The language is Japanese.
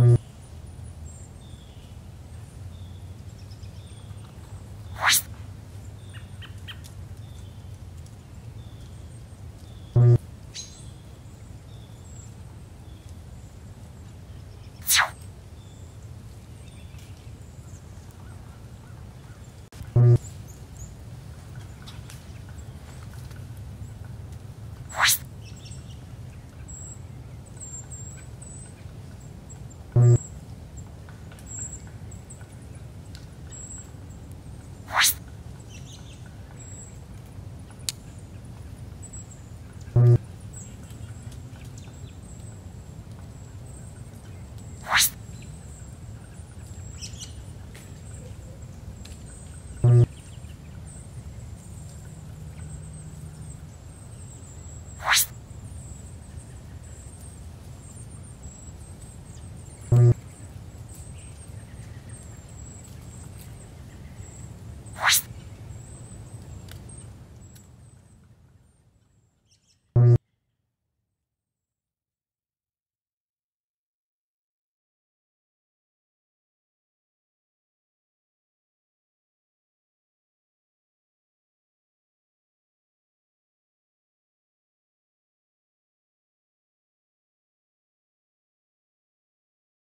What? Mm-hmm.